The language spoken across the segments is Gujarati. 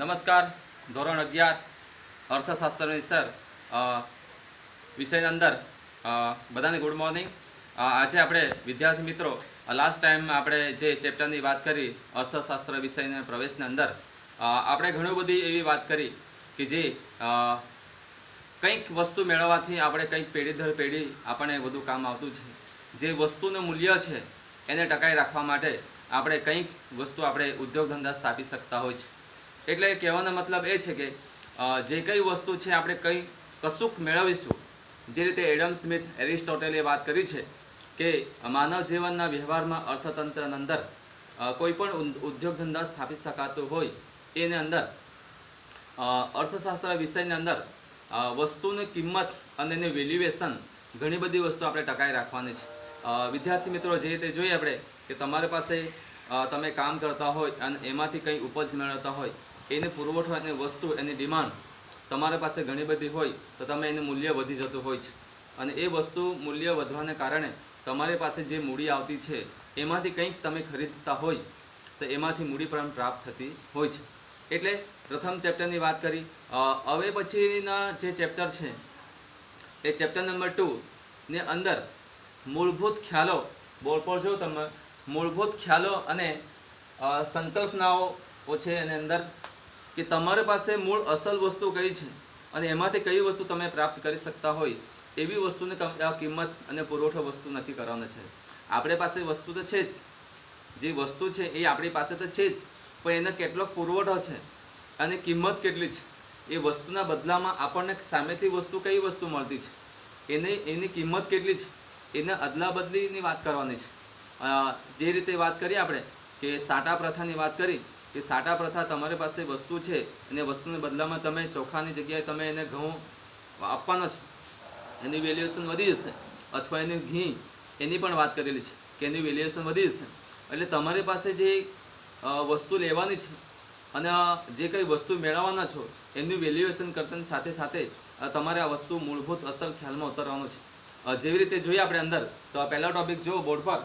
નમસ્કાર, ધોરણ અગિયાર, અર્થશાસ્ત્રની સર વિષયની અંદર બધાને ગુડ મોર્નિંગ આજે આપણે વિદ્યાર્થી મિત્રો લાસ્ટ ટાઈમ આપણે જે ચેપ્ટરની વાત કરી, અર્થશાસ્ત્ર વિષયના પ્રવેશની અંદર આપણે ઘણી બધી એવી વાત કરી કે જે કંઈક વસ્તુ મેળવવાથી આપણે કંઈક પેઢી દર પેઢી આપણને વધુ કામ આવતું છે. જે વસ્તુનું મૂલ્ય છે, એને ટકાઈ રાખવા માટે આપણે કંઈક વસ્તુ આપણે ઉદ્યોગ ધંધા સ્થાપી શકતા હોય છે. એટલે કહેવાનો મતલબ એ છે કે જે કઈ વસ્તુ છે આપણે કંઈ કશુંક મેળવીશું, જે રીતે એડમ સ્મિથ, એરિસ્ટોટલે વાત કરી છે કે માનવ જીવનના વ્યવહારમાં અર્થતંત્રની અંદર કોઈ પણ ઉદ્યોગ ધંધા સ્થાપી શકાતો હોય, એની અંદર અર્થશાસ્ત્ર વિષયની અંદર વસ્તુની કિંમત અને એનું વેલ્યુએશન ઘણી બધી વસ્તુ આપણે ટકાઈ રાખવાની છે. વિદ્યાર્થી મિત્રો, જે રીતે જોઈએ આપણે કે તમારી પાસે તમે કામ કરતા હોય અને એમાંથી કંઈ ઉપજ મેળવતા હોય એની પુરવઠો એની વસ્તુ, એની ડિમાન્ડ તમારી પાસે ઘણી બધી હોય તો તમે એનું મૂલ્ય વધી જતું હોય છે. અને એ વસ્તુ મૂલ્ય વધવાને કારણે તમારી પાસે જે મૂડી આવતી છે, એમાંથી કંઈક તમે ખરીદતા હોય તો એમાંથી મૂડી પણ પ્રાપ્ત થતી હોય છે. એટલે પ્રથમ ચેપ્ટરની વાત કરી. હવે પછીના જે ચેપ્ટર છે, એ ચેપ્ટર નંબર ટુ ની અંદર મૂળભૂત ખ્યાલો બોર્ડ પર જો તમે, મૂળભૂત ખ્યાલો અને સંકલ્પનાઓ છે એની અંદર કે તમારી પાસે મૂળ અસલ વસ્તુ કઈ છે? અને એમાંથી કઈ વસ્તુ તમે પ્રાપ્ત કરી શકતા હોય, એવી વસ્તુને કિંમત અને પુરવઠો વસ્તુ નક્કી કરવાનો છે. આપણી પાસે વસ્તુ તો છે જ. જે વસ્તુ છે એ આપણી પાસે તો છે જ, પણ એનો કેટલો પુરવઠો છે અને કિંમત કેટલી છે? એ વસ્તુના બદલામાં આપણને સામેથી વસ્તુ કઈ વસ્તુ મળતી છે? એને, એની કિંમત કેટલી છે? એને અદલા બદલીની વાત કરવાની છે. જે રીતે વાત કરી આપણે, કે સાટા પ્રથાની વાત કરી કે સાટા પ્રથા તમારી પાસે વસ્તુ છે અને વસ્તુને બદલામાં તમે ચોખાની જગ્યાએ તમે એને ઘઉં આપવાનો છો. એની વેલ્યુએશન વધી જશે અથવા એની ઘી, એની પણ વાત કરેલી છે કે એની વેલ્યુએશન વધી જશે. એટલે તમારી પાસે જે વસ્તુ લેવાની છે અને જે કંઈ વસ્તુ મેળવવાના છો, એનું વેલ્યુએશન કરતાની સાથે સાથે તમારે આ વસ્તુ મૂળભૂત અસર ખ્યાલમાં ઉતરવાનો છે. જેવી રીતે જોઈએ આપણે અંદર, તો પહેલા ટોપિક જુઓ બોર્ડ પર.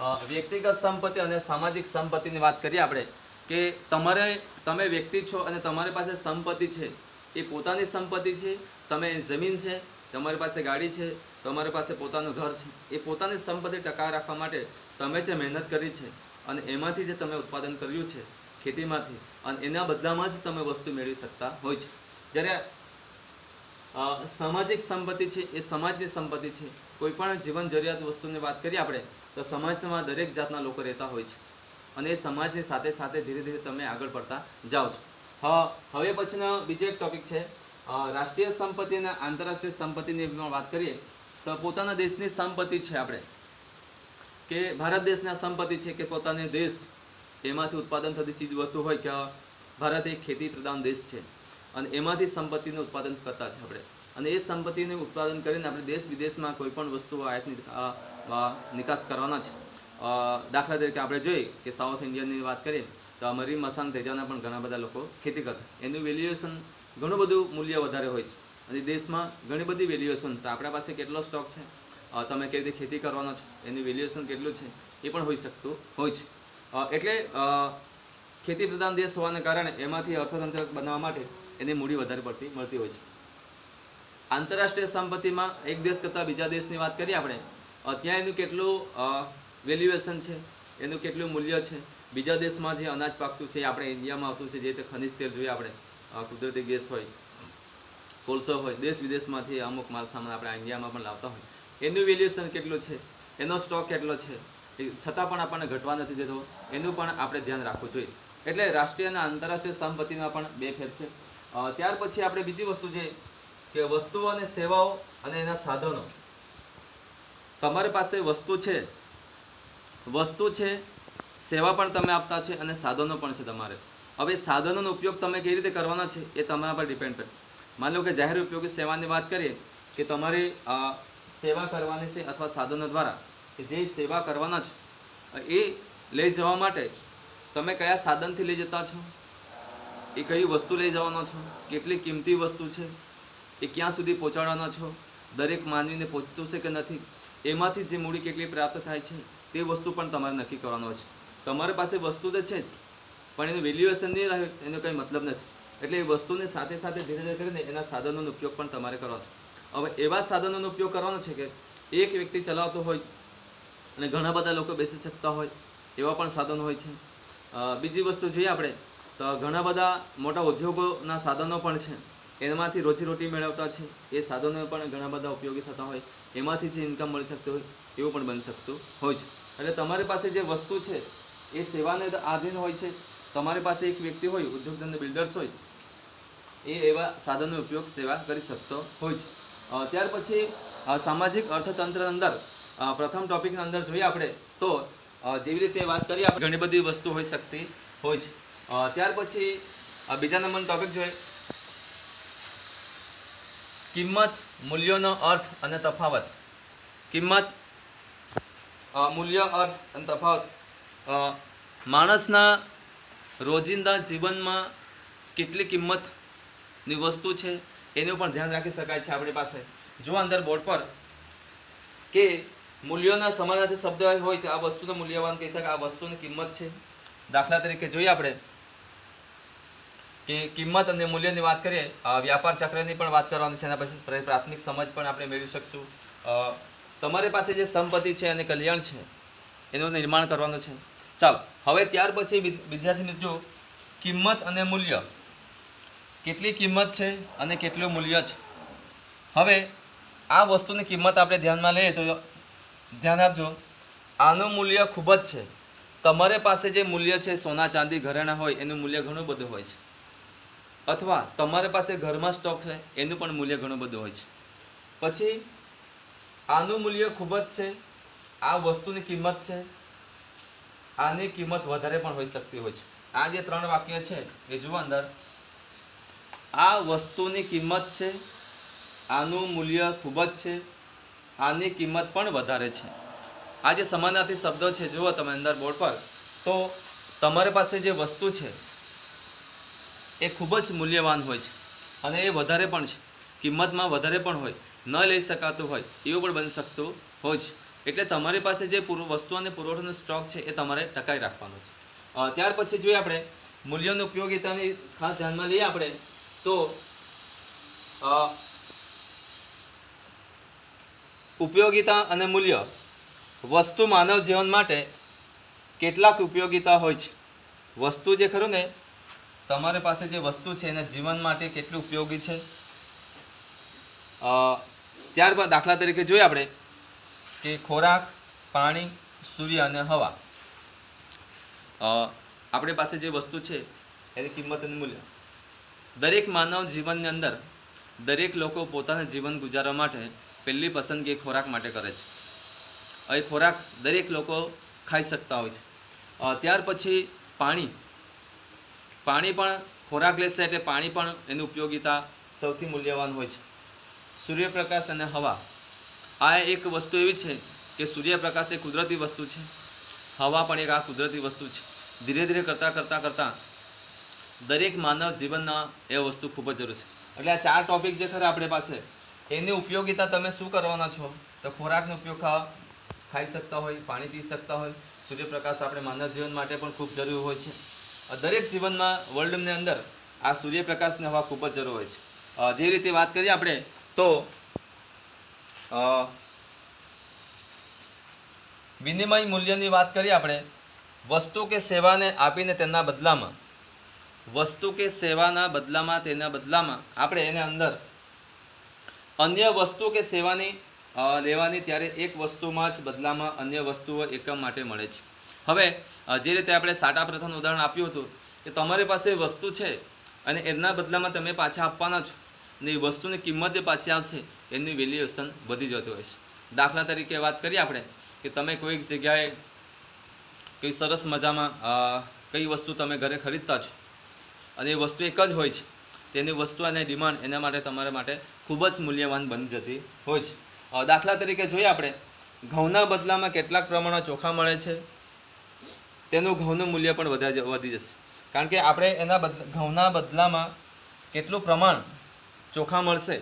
વ્યક્તિગત સંપત્તિ અને સામાજિક સંપત્તિની વાત કરીએ આપણે, કે તમારે, તમે વ્યક્તિ છો અને તમારી પાસે સંપત્તિ છે, એ પોતાની સંપત્તિ છે, તમે જમીન છે, તમારી પાસે ગાડી છે, તમારી પાસે પોતાનું ઘર છે, એ પોતાની સંપત્તિ ટકાવી રાખવા માટે તમે જે મહેનત કરી છે અને એમાંથી જે તમે ઉત્પાદન કર્યું છે ખેતીમાંથી, અને એના બદલામાં જ તમે વસ્તુ મેળવી શકતા હોય છે. જ્યારે સામાજિક સંપત્તિ છે એ સમાજની સંપત્તિ છે, કોઈ પણ જીવન જરૂરિયાત વસ્તુની વાત કરીએ આપણે તો સમાજમાં દરેક જાતના લોકો રહેતા હોય છે. અને એ સમાજની સાથે સાથે ધીરે ધીરે તમે આગળ પડતા જાઓ છો. હવે પછીનો બીજો એક ટોપિક છે. રાષ્ટ્રીય સંપત્તિ અને આંતરરાષ્ટ્રીય સંપત્તિની વાત કરીએ, તો પોતાના દેશની સંપત્તિ છે આપણે. કે ભારત દેશના સંપત્તિ છે કે પોતાનો દેશ, એમાંથી ઉત્પાદન થતી ચીજ વસ્તુ હોય કે ભારત એક ખેતી પ્રધાન દેશ છે. અને એમાંથી સંપત્તિનું ઉત્પાદન કરતા છે આપણે. અને એ સંપત્તિનું ઉત્પાદન કરીને આપણે દેશ વિદેશમાં કોઈ પણ વસ્તુ આયાત નિકાસ કરવાના છે. દાખલા તરીકે આપણે જોઈએ કે સાઉથ ઇન્ડિયનની વાત કરીએ, તો મરી મસાન તેજાના પણ ઘણા બધા લોકો ખેતી કરતા. એનું વેલ્યુએશન ઘણું બધું મૂલ્ય વધારે હોય છે. અને દેશમાં ઘણી બધી વેલ્યુએશન તો આપણા પાસે કેટલો સ્ટોક છે? તમે કેવી રીતે ખેતી કરવાનો છો? એનું વેલ્યુએશન કેટલું છે? એ પણ હોઈ શકતું હોય છે. એટલે ખેતી પ્રધાન દેશ હોવાને કારણે એમાંથી અર્થતંત્ર બનાવવા માટે એની મૂડી વધારે પડતી મળતી હોય છે. આંતરરાષ્ટ્રીય સંપત્તિમાં એક દેશ કરતાં બીજા દેશની વાત કરીએ આપણે ત્યાં એનું કેટલું વેલ્યુએશન છે, એનું કેટલું મૂલ્ય છે? બીજા દેશમાં જે અનાજ પાકતું છે, આપણે ઇન્ડિયામાં આવતું છે, જે રીતે ખનિજ તેલ જોઈએ આપણે કુદરતી ગેસ હોય, કોલસો હોય, દેશ વિદેશમાંથી અમુક માલ સામાન આપણે ઇન્ડિયામાં પણ લાવતા હોય. એનું વેલ્યુએશન કેટલું છે? એનો સ્ટોક કેટલો છે? છતાં પણ આપણને ઘટવા નથી દેતો, એનું પણ આપણે ધ્યાન રાખવું જોઈએ. એટલે રાષ્ટ્રીય અને આંતરરાષ્ટ્રીય સંપત્તિમાં પણ બે ફેર છે. ત્યાર પછી આપણે બીજી વસ્તુ છે કે વસ્તુઓ અને સેવાઓ અને એના સાધનો. તમારી પાસે વસ્તુ છે. વસ્તુ છે, સેવા પણ તમે આપતા છે અને સાધનો પણ છે તમારે. હવે સાધનોનો ઉપયોગ તમે કેવી રીતે કરવાના છે એ તમારા પર ડિપેન્ડ કરે માની લો કે જાહેર ઉપયોગી સેવાની વાત કરીએ કે તમારે સેવા કરવાની છે અથવા સાધનો દ્વારા કે જે સેવા કરવાના છે, એ લઈ જવા માટે તમે કયા સાધનથી લઈ જતા છો? એ કઈ વસ્તુ લઈ જવાનો છો? કેટલી કિંમતી વસ્તુ છે? એ ક્યાં સુધી પહોંચાડવાનો છો? દરેક માનવીને પહોંચતું છે કે નથી? એમાંથી જે મૂડી કેટલી પ્રાપ્ત થાય છે, તે વસ્તુ પણ તમારે નક્કી કરવાનો છે. તમારી પાસે વસ્તુ તો છે જ, પણ એનું વેલ્યુએશન નહીં રહે, એનો કંઈ મતલબ નથી. એટલે એ વસ્તુને સાથે સાથે ધીરે ધીરે કરીને એના સાધનોનો ઉપયોગ પણ તમારે કરવાનો છે. હવે એવા સાધનોનો ઉપયોગ કરવાનો છે કે એક વ્યક્તિ ચલાવતો હોય અને ઘણા બધા લોકો બેસી શકતા હોય, એવા પણ સાધનો હોય છે. બીજી વસ્તુ જોઈએ આપણે, તો ઘણા બધા મોટા ઉદ્યોગોના સાધનો પણ છે. એમાંથી રોજીરોટી મેળવતા છે. એ સાધનો પણ ઘણા બધા ઉપયોગી થતા હોય. એમાંથી જે ઇન્કમ મળી શકતું હોય, એવું પણ બની શકતું હોય છે. એટલે તમારી પાસે જે વસ્તુ છે, એ સેવાને આધીન હોય છે. તમારી પાસે એક વ્યક્તિ હોય, ઉદ્યોગ ધંધો બિલ્ડર્સ હોય, એ એવા સાધનનો ઉપયોગ સેવા કરી શકતો હોય છે. ત્યાર પછી સામાજિક અર્થતંત્ર અંદર પ્રથમ ટોપિકના અંદર જોઈએ આપણે, તો જેવી રીતે વાત કરીએ, આપણે ઘણી બધી વસ્તુ હોઈ શકતી હોય છે. ત્યાર પછી બીજા નંબરનો ટોપિક જોઈએ. કિંમત, મૂલ્યોનો અર્થ અને તફાવત. કિંમત મૂલ્ય, અર્થ અને તફાવત. માણસના રોજિંદા જીવનમાં કેટલી કિંમતની વસ્તુ છે, એનું પણ ધ્યાન રાખી શકાય છે આપણી પાસે. જો અંદર બોર્ડ પર કે મૂલ્યોના સમાનાર્થી શબ્દ હોય તો આ વસ્તુને મૂલ્યવાન કહી શકાય, આ વસ્તુની કિંમત છે. દાખલા તરીકે જોઈએ આપણે. કે કિંમત અને મૂલ્યની વાત કરીએ વ્યાપાર ચક્રની પણ વાત કરવાની છે, એના પછી પ્ર- પ્રાથમિક સમજ પણ આપણે મેળવી શકશું. તમારી પાસે જે સંપત્તિ છે અને કલ્યાણ છે, એનું નિર્માણ કરવાનું છે. ચાલો, હવે ત્યાર પછી વિદ- વિદ્યાર્થી મિત્રો, કિંમત અને મૂલ્ય. કેટલી કિંમત છે અને કેટલું મૂલ્ય છે? હવે આ વસ્તુની કિંમત આપણે ધ્યાનમાં લઈએ તો ધ્યાન આપજો. આનું મૂલ્ય ખૂબ જ છે. તમારે પાસે જે મૂલ્ય છે, સોના ચાંદી, ઘરેણા હોય, એનું મૂલ્ય ઘણું બધું હોય છે. અથવા તમારી પાસે ઘરમાં સ્ટોક છે, એનું પણ મૂલ્ય ઘણું બધું હોય છે. પછી, આનું મૂલ્ય ખૂબ જ છે, આ વસ્તુની કિંમત છે, આની કિંમત વધારે પણ હોઈ શકતી હોય છે. આ જે ત્રણ વાક્ય છે, એ જુઓ અંદર. આ વસ્તુની કિંમત છે, આનું મૂલ્ય ખૂબ જ છે, આની કિંમત પણ વધારે છે. આ જે સમાનાર્થી શબ્દો છે, જુઓ તમે અંદર બોર્ડ પર. તો તમારી પાસે જે વસ્તુ છે એ ખૂબ જ મૂલ્યવાન હોય છે. અને એ વધારે પણ છે. કિંમતમાં વધારે પણ હોય. ન લઈ શકાતું હોય, એવું પણ બની શકતું હોય છે. એટલે તમારી પાસે જે પૂર્વ વસ્તુ અને પુરવઠાનો સ્ટોક છે, એ તમારે ટકાઈ રાખવાનો છે. ત્યાર પછી જોઈએ આપણે મૂલ્યોની ઉપયોગિતાની ખાસ ધ્યાનમાં લઈએ આપણે, તો ઉપયોગીતા અને મૂલ્ય. વસ્તુ માનવ જીવન માટે કેટલાક ઉપયોગિતા હોય છે. વસ્તુ જે ખરું ને તમારી પાસે જે વસ્તુ છે એના જીવન માટે કેટલું ઉપયોગી છે? ત્યારબાદ દાખલા તરીકે જોઈએ આપણે. કે ખોરાક પાણી સૂર્ય અને હવા. આપણી પાસે જે વસ્તુ છે એની કિંમત અને મૂલ્ય. દરેક માનવ જીવનની અંદર દરેક લોકો પોતાના જીવન ગુજારવા માટે પહેલી પસંદગી ખોરાક માટે કરે છે. એ ખોરાક દરેક લોકો ખાઈ શકતા હોય છે. ત્યાર પછી પાણી. પાણી પણ ખોરાક લેશે એટલે પાણી પણ એની ઉપયોગીતા સૌથી મૂલ્યવાન હોય છે. સૂર્યપ્રકાશ અને હવા. આ એક વસ્તુ એવી છે કે સૂર્યપ્રકાશ એ કુદરતી વસ્તુ છે. હવા પણ એક આ કુદરતી વસ્તુ છે. ધીરે ધીરે કરતાં કરતાં કરતાં દરેક માનવ જીવનના એ વસ્તુ ખૂબ જ જરૂર છે. એટલે આ ચાર ટોપિક જે ખરા આપણી પાસે, એની ઉપયોગીતા તમે શું કરવાના છો? તો ખોરાકનો ઉપયોગ ખાવા, ખાઈ શકતા હોય, પાણી પી શકતા હોય. સૂર્યપ્રકાશ આપણે માનવ જીવન માટે પણ ખૂબ જરૂરી હોય છે. દરેક જીવનમાં વર્લ્ડની અંદર આ સૂર્યપ્રકાશની હવા ખૂબ જ જરૂર હોય છે. જેવી રીતે વાત કરીએ આપણે, તો વિનિમય મૂલ્યની વાત કરીએ આપણે, વસ્તુ કે સેવાને આપીને તેના બદલામાં, વસ્તુ કે સેવાના બદલામાં તેના બદલામાં આપણે એને અંદર અન્ય વસ્તુ કે સેવાની લેવાની ત્યારે એક વસ્તુમાં જ બદલામાં અન્ય વસ્તુઓ એકમ માટે મળે છે. હવે જે રીતે આપણે સાટા પ્રથમ ઉદાહરણ આપ્યું હતું, કે તમારી પાસે વસ્તુ છે અને એના બદલામાં તમે પાછા આપવાના છો. ને એ વસ્તુની કિંમત જે પાછી આવશે, એની વેલ્યુએશન વધી જતું હોય છે. દાખલા તરીકે વાત કરીએ આપણે, કે તમે કોઈક જગ્યાએ કઈ સરસ મજામાં કઈ વસ્તુ તમે ઘરે ખરીદતા છો, અને એ વસ્તુ એક જ હોય છે, તેની વસ્તુ અને ડિમાન્ડ એના માટે તમારા માટે ખૂબ જ મૂલ્યવાન બની જતી હોય છે. દાખલા તરીકે જોઈએ આપણે, ઘઉંના બદલામાં કેટલાક પ્રમાણમાં ચોખા મળે છે તેનું ઘઉંનું મૂલ્ય પણ વધા વધી જશે. કારણ કે આપણે એના ઘઉંના બદલામાં કેટલું પ્રમાણ ચોખા મળશે,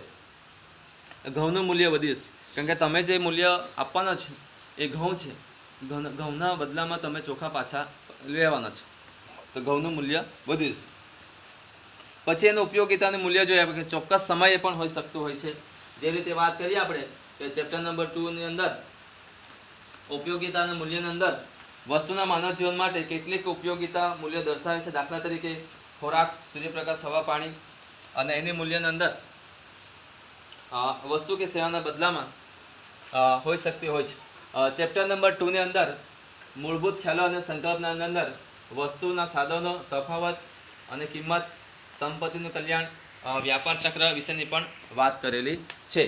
ઘઉંનું મૂલ્ય વધી જશે. કારણ કે તમે જે મૂલ્ય આપવાના છો, એ ઘઉં છે. ઘઉંના બદલામાં તમે ચોખા પાછા લેવાના છો. તો ઘઉંનું મૂલ્ય વધી જશે. પછી એનું ઉપયોગિતાનું મૂલ્ય જોઈએ, કે ચોક્કસ સમયે પણ હોઈ શકતું હોય છે. જે રીતે વાત કરીએ આપણે, કે ચેપ્ટર નંબર ટુની અંદર, ઉપયોગિતાના મૂલ્યની અંદર વસ્તુના માનવ જીવન માટે કેટલીક ઉપયોગિતા મૂલ્ય દર્શાવે છે. દાખલા તરીકે ખોરાક, સૂર્યપ્રકાશ, હવા, પાણી અને એની મૂલ્યની અંદર વસ્તુ કે સેવાના બદલામાં હોઈ શકતી હોય છે. ચેપ્ટર નંબર ટુની અંદર મૂળભૂત ખ્યાલો અને સંકલ્પના અંદર વસ્તુના સાધનો, તફાવત અને કિંમત, સંપત્તિનું કલ્યાણ વ્યાપાર ચક્ર વિશેની પણ વાત કરેલી છે.